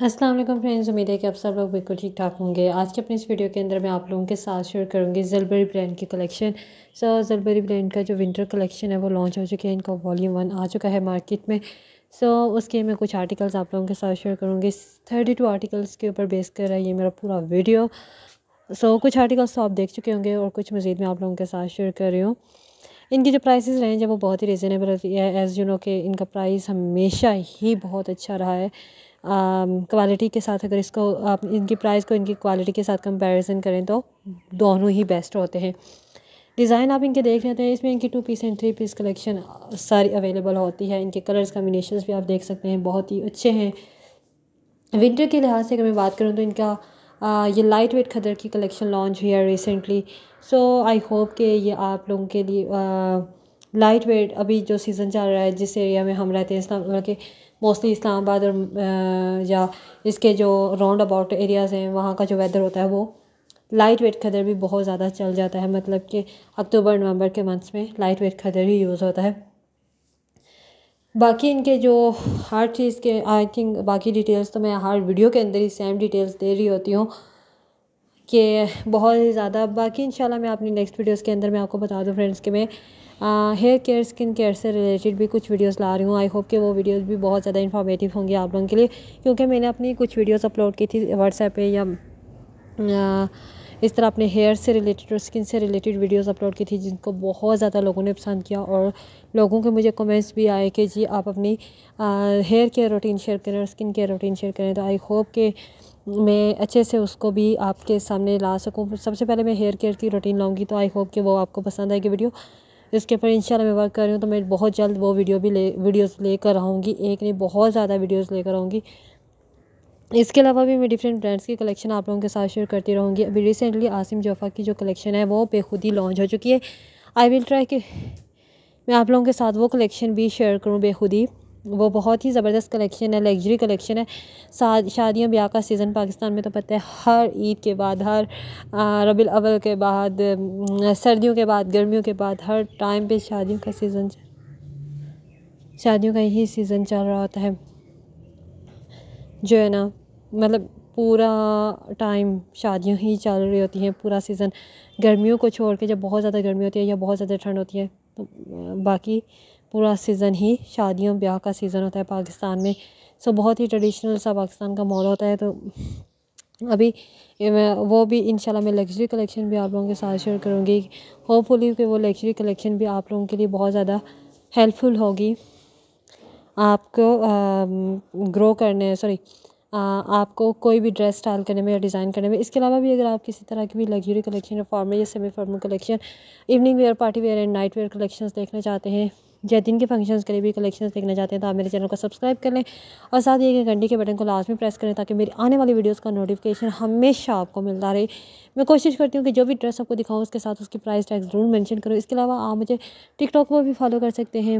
अस्सलाम वालेकुम फ्रेंड्स उम्मीद है कि आप सब लोग बिल्कुल ठीक ठाक होंगे। आज के अपने इस वीडियो के अंदर मैं आप लोगों के साथ शेयर करूँगी जलबरी ब्रांड की कलेक्शन सो जलबरी ब्रांड का जो विंटर कलेक्शन है वो लॉन्च हो चुके हैं इनका वॉल्यूम वन आ चुका है मार्केट में। सो so, उसके मैं कुछ आर्टिकल्स आप लोगों के साथ शेयर करूँगी। थर्टी टू आर्टिकल्स के ऊपर बेस कर रहा है ये मेरा पूरा वीडियो सो so, कुछ आर्टिकल्स तो आप देख चुके होंगे और कुछ मज़ीद मैं आप लोगों के साथ शेयर कर रही हूँ। इनकी जो प्राइसेस रेंज है वो बहुत ही रिजनेबल है। एज़ यू नो कि इनका प्राइस हमेशा ही बहुत अच्छा रहा है। क्वालिटी के साथ अगर इसको आप इनकी प्राइस को इनकी क्वालिटी के साथ कंपैरिजन करें तो दोनों ही बेस्ट होते हैं। डिज़ाइन आप इनके देख लेते हैं इसमें इनकी two piece and three piece collection सारी अवेलेबल होती है। इनके कलर्स कम्बिनेशन भी आप देख सकते हैं बहुत ही अच्छे हैं। विंटर के लिहाज से अगर मैं बात करूँ तो इनका आ, ये लाइट वेट खदर की कलेक्शन लॉन्च हुई है रिसेंटली सो आई होप कि ये आप लोगों के लिए लाइट वेट अभी जो सीज़न चल रहा है, जिस एरिया में हम रहते हैं, इस्लाम के मोस्टली इस्लामाबाद और या इसके जो राउंड अबाउट एरियाज़ हैं, वहाँ का जो वेदर होता है, वो लाइट वेट खदर भी बहुत ज़्यादा चल जाता है। मतलब कि अक्टूबर, नवंबर के मंथ्स में लाइट वेट खदर ही यूज़ होता है। बाकी इनके जो हर चीज़ के आई थिंक बाकी डिटेल्स तो मैं हर वीडियो के अंदर ही सेम डिटेल्स दे रही होती हूँ कि बहुत ही ज़्यादा। बाकी इंशाल्लाह मैं अपनी नेक्स्ट वीडियोस के अंदर मैं आपको बता दूँ फ्रेंड्स कि मैं हेयर केयर स्किन केयर से रिलेटेड भी कुछ वीडियोस ला रही हूँ। आई होप कि वो वीडियोस भी बहुत ज़्यादा इन्फॉर्मेटिव होंगे आप लोगों के लिए क्योंकि मैंने अपनी कुछ वीडियोस अपलोड की थी व्हाट्सएप पे या आ, इस तरह अपने हेयर से रिलेटेड और स्किन से रिलेटेड वीडियोस अपलोड की थी जिनको बहुत ज़्यादा लोगों ने पसंद किया और लोगों के मुझे कमेंट्स भी आए कि जी आप अपनी हेयर केयर रूटीन शेयर करें और स्किन केयर रूटीन शेयर करें। तो आई होप कि मैं अच्छे से उसको भी आपके सामने ला सकूँ। सबसे पहले मैं हेयर केयर की रूटीन लाऊँगी तो आई होप कि वो आपको पसंद आएगी वीडियो इसके ऊपर इंशाल्लाह मैं वर्क कर रही हूँ तो मैं बहुत जल्द वो वीडियो भी ले वीडियोस लेकर आऊँगी। एक नहीं, बहुत ज़्यादा वीडियोस लेकर आऊँगी। इसके अलावा भी मैं डिफरेंट ब्रांड्स की कलेक्शन आप लोगों के साथ शेयर करती रहूँगी। अभी रिसेंटली आसिम जोफ़ा की जो कलेक्शन है, वो बेखुद ही लॉन्च हो चुकी है। आई विल ट्राई कि मैं आप लोगों के साथ वो कलेक्शन भी शेयर करूँ बेखुदी। वो बहुत ही ज़बरदस्त कलेक्शन है लग्जरी कलेक्शन है। शादियों ब्याह का सीज़न पाकिस्तान में तो पता है, हर ईद के बाद, हर रबी अवल के बाद सर्दियों के बाद, गर्मियों के बाद, हर टाइम पे शादियों का सीज़न शादियों का यही सीज़न चल रहा होता है। जो है ना मतलब पूरा टाइम शादियों ही चल रही होती हैं, पूरा सीज़न गर्मियों को छोड़ के जब बहुत ज़्यादा गर्मी होती है या बहुत ज़्यादा ठंड होती है तो बाकी पूरा सीज़न ही शादियों, ब्याह का सीज़न होता है पाकिस्तान में। सो बहुत ही ट्रेडिशनल सा पाकिस्तान का मॉल होता है तो अभी वो भी इंशाल्लाह मैं लग्जरी कलेक्शन भी आप लोगों के साथ शेयर करूँगी। होपफुली कि वो लग्जरी कलेक्शन भी आप लोगों के लिए बहुत ज़्यादा हेल्पफुल होगी। आपको ग्रो करने सॉरी आपको कोई भी ड्रेस स्टाइल करने में या डिज़ाइन करने में, इसके अलावा भी अगर आप किसी तरह की भी लग्जरी कलेक्शन या फॉर्मल या semi formal collection evening wear party wear and night wear collections देखना चाहते हैं दिन के फ़ंक्शंस के लिए भी कलेक्शंस देखना चाहते हैं तो आप मेरे चैनल को सब्सक्राइब कर लें। और साथ ही एक घंटे के बटन को लास्ट में प्रेस करें ताकि मेरी आने वाली वीडियोस का नोटिफिकेशन हमेशा आपको मिलता रहे। मैं कोशिश करती हूँ कि जो भी ड्रेस आपको दिखाऊँ, उसके साथ उसकी प्राइस टैग ज़रूर मैंशन करूँ। इसके अलावा आप मुझे टिकटॉक पर भी फॉलो कर सकते हैं।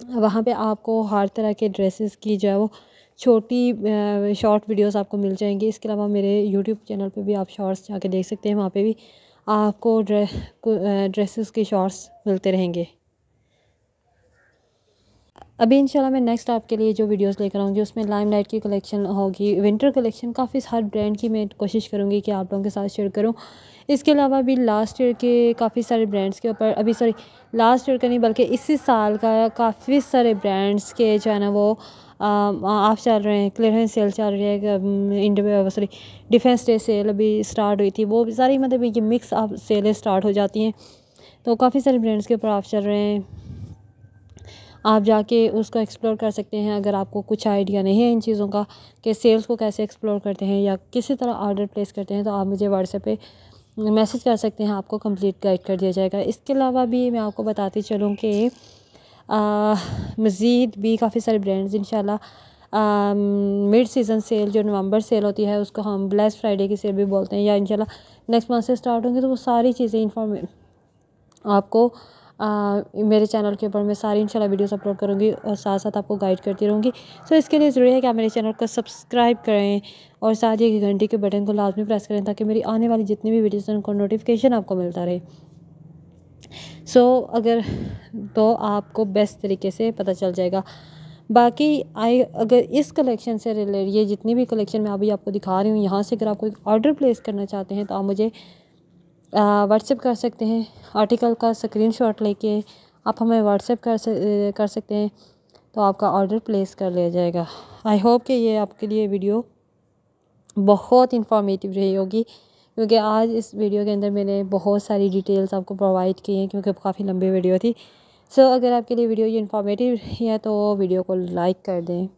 वहाँ पर आपको हर तरह के ड्रेसेस की जो है वो छोटी शॉर्ट वीडियोस आपको मिल जाएँगी। इसके अलावा मेरे यूट्यूब चैनल पे भी आप शॉर्ट्स जाके देख सकते हैं। वहाँ पे भी आपको ड्रेसेस के शॉर्ट्स मिलते रहेंगे। अभी इंशाल्लाह मैं नेक्स्ट आपके लिए जो वीडियोस लेकर आऊँगी, उसमें लाइम लाइट की कलेक्शन होगी विंटर कलेक्शन काफ़ी हर ब्रांड की मैं कोशिश करूँगी कि आप लोगों के साथ शेयर करूँ। इसके अलावा भी लास्ट ईयर के काफ़ी सारे ब्रांड्स के ऊपर, अभी सॉरी लास्ट ईयर का नहीं, बल्कि इसी साल का काफ़ी सारे ब्रांड्स के जो है ना वो आप चल रहे हैं क्लियरेंस सेल चल रही है India sorry Defence Day sale अभी स्टार्ट हुई थी, वो सारी मतलब ये मिक्स आप सेलें स्टार्ट हो जाती हैं। तो काफ़ी सारे ब्रांड्स के ऊपर आप चल रहे हैं। आप जाके उसको एक्सप्लोर कर सकते हैं, अगर आपको कुछ आइडिया नहीं है इन चीज़ों का कि सेल्स को कैसे एक्सप्लोर करते हैं या किसी तरह ऑर्डर प्लेस करते हैं तो आप मुझे व्हाट्सएप पे मैसेज कर सकते हैं, आपको कंप्लीट गाइड कर दिया जाएगा। इसके अलावा भी मैं आपको बताती चलूँ कि मज़ीद भी काफ़ी सारे ब्रांड्स इन मिड सीज़न सेल जो नवंबर सेल होती है, उसको हम ब्लैस फ्राइडे की सेल भी बोलते हैं, या इंशाल्लाह नेक्स्ट मंथ से स्टार्ट होंगे तो वो सारी चीज़ें इन्फॉर्म आपको मेरे चैनल के ऊपर मैं सारी इंशाल्लाह वीडियोस अपलोड करूँगी और साथ साथ आपको गाइड करती रहूँगी। सो इसके लिए ज़रूरी है कि आप मेरे चैनल को सब्सक्राइब करें और साथ ही घंटे के बटन को लाजमी प्रेस करें ताकि मेरी आने वाली जितनी भी वीडियोज़ हैं उनको नोटिफिकेशन आपको मिलता रहे। सो so, अगर तो आपको बेस्ट तरीके से पता चल जाएगा। बाकी आई अगर इस कलेक्शन से रिलेटेड ये जितनी भी कलेक्शन मैं अभी आपको दिखा रही हूँ यहाँ से अगर आप कोई ऑर्डर प्लेस करना चाहते हैं तो आप मुझे व्हाट्सएप कर सकते हैं आर्टिकल का स्क्रीनशॉट लेके आप हमें व्हाट्सएप कर कर सकते हैं तो आपका ऑर्डर प्लेस कर लिया जाएगा। आई होप कि ये आपके लिए वीडियो बहुत इंफॉर्मेटिव रही होगी क्योंकि आज इस वीडियो के अंदर मैंने बहुत सारी डिटेल्स आपको प्रोवाइड की हैं क्योंकि काफ़ी लंबी वीडियो थी। सो so, अगर आपके लिए वीडियो ये इन्फॉर्मेटिव है तो वीडियो को लाइक कर दें।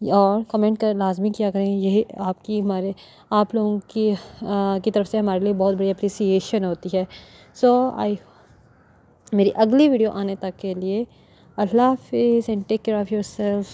और कमेंट कर लाजमी किया करें। यही आपकी हमारे आप लोगों की आ, की तरफ़ से हमारे लिए बहुत बड़ी अप्रिसिएशन होती है। सो so, आई मेरी अगली वीडियो आने तक के लिए अल्लाह हाफिज़ and take care of yourself